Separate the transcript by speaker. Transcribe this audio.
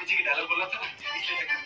Speaker 1: আমি যে ডায়লগ বললাম না